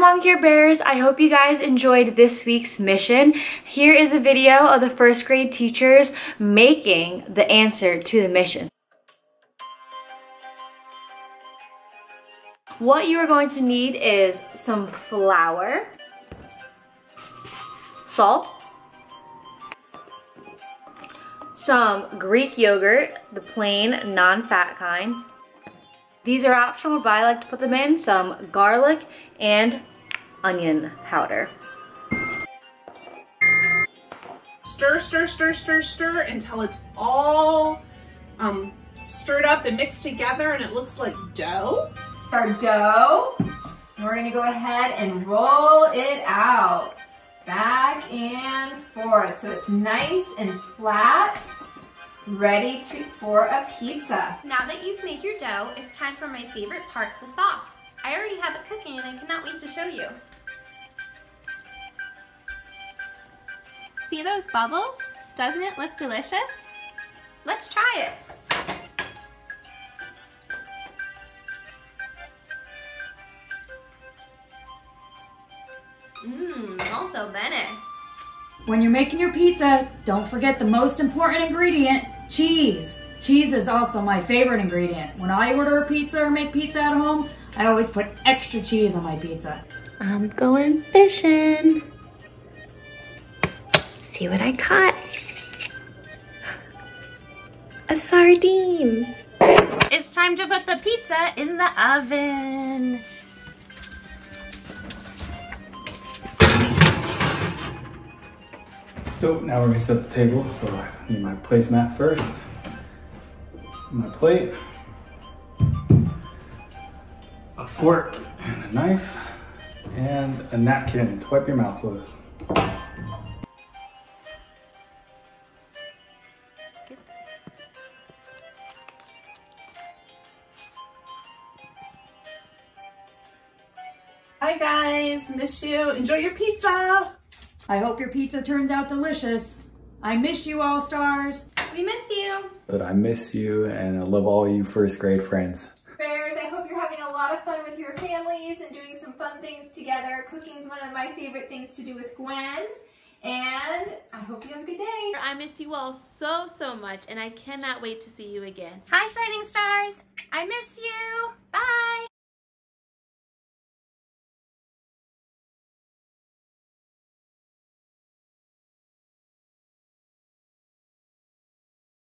Moncure Bears. I hope you guys enjoyed this week's mission. Here is a video of the first grade teachers making the answer to the mission. What you are going to need is some flour, salt, some Greek yogurt, the plain non-fat kind. These are optional, but I like to put them in some garlic and onion powder. Stir, stir, stir, stir, stir until it's all um, stirred up and mixed together and it looks like dough. Our dough, we're gonna go ahead and roll it out back and forth. So it's nice and flat, ready to for a pizza. Now that you've made your dough, it's time for my favorite part, the sauce. I already have it cooking and I cannot wait to show you. See those bubbles? Doesn't it look delicious? Let's try it. Mmm, molto bene. When you're making your pizza, don't forget the most important ingredient, cheese. Cheese is also my favorite ingredient. When I order a pizza or make pizza at home, I always put extra cheese on my pizza. I'm going fishing. See what I caught. A sardine. It's time to put the pizza in the oven. So now we're gonna set the table. So I need my placemat first. My plate. A fork and a knife. And a napkin to wipe your mouth with. Hi guys, miss you. Enjoy your pizza. I hope your pizza turns out delicious. I miss you, All Stars. We miss you. But I miss you and I love all you first grade friends. Bears, I hope you're having a lot of fun with your families and doing some fun things together. Cooking is one of my favorite things to do with Gwen. And I hope you have a good day. I miss you all so, so much, and I cannot wait to see you again. Hi, Shining Stars. I miss you. Bye.